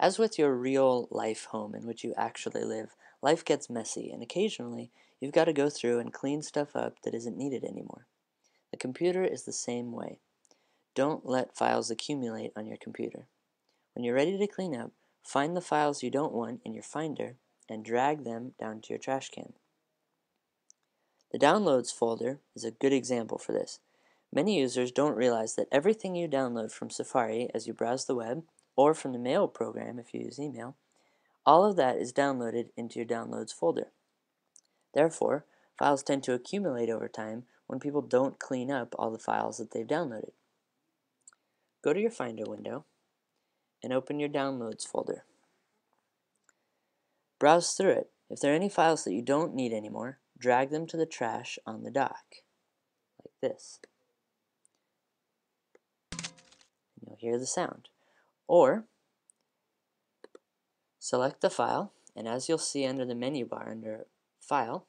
As with your real life home in which you actually live, life gets messy, and occasionally you've got to go through and clean stuff up that isn't needed anymore. The computer is the same way. Don't let files accumulate on your computer. When you're ready to clean up, find the files you don't want in your Finder and drag them down to your trash can. The Downloads folder is a good example for this. Many users don't realize that everything you download from Safari as you browse the web, or from the Mail program if you use email, all of that is downloaded into your Downloads folder. Therefore, files tend to accumulate over time when people don't clean up all the files that they've downloaded. Go to your Finder window and open your Downloads folder. Browse through it. If there are any files that you don't need anymore, drag them to the trash on the dock, like this. You'll hear the sound. Or, select the file, and as you'll see under the menu bar under File,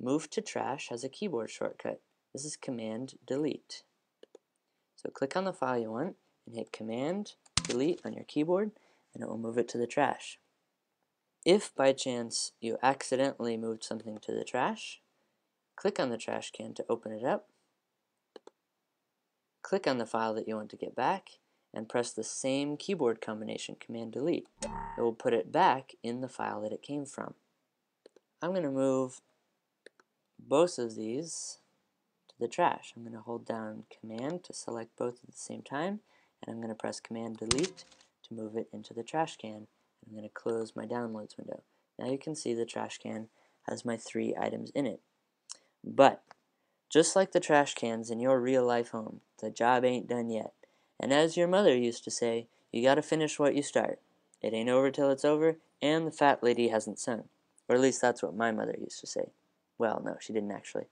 Move to Trash has a keyboard shortcut. This is Command Delete. So click on the file you want and hit Command Delete on your keyboard and it will move it to the trash. If by chance you accidentally moved something to the trash, click on the trash can to open it up, click on the file that you want to get back, and press the same keyboard combination, Command Delete. It will put it back in the file that it came from. I'm going to move both of these to the trash. I'm going to hold down Command to select both at the same time, and I'm going to press Command Delete to move it into the trash can. I'm going to close my downloads window. Now you can see the trash can has my three items in it. But, just like the trash cans in your real life home, the job ain't done yet. And as your mother used to say, you gotta finish what you start. It ain't over till it's over, and the fat lady hasn't sung. Or at least that's what my mother used to say. Well, no, she didn't actually.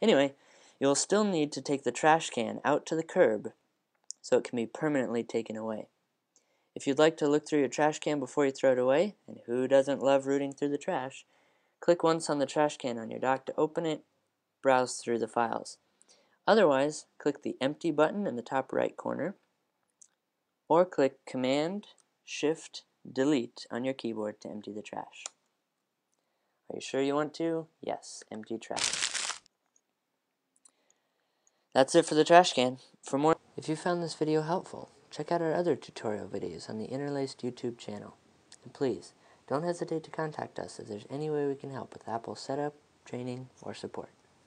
Anyway, you'll still need to take the trash can out to the curb so it can be permanently taken away. If you'd like to look through your trash can before you throw it away, and who doesn't love rooting through the trash, click once on the trash can on your dock to open it, browse through the files. Otherwise, click the empty button in the top right corner, or click Command Shift Delete on your keyboard to empty the trash. Are you sure you want to? Yes, empty trash. That's it for the trash can. For more, if you found this video helpful, Check out our other tutorial videos on the Interlaced YouTube channel. And please, don't hesitate to contact us if there's any way we can help with Apple setup, training, or support.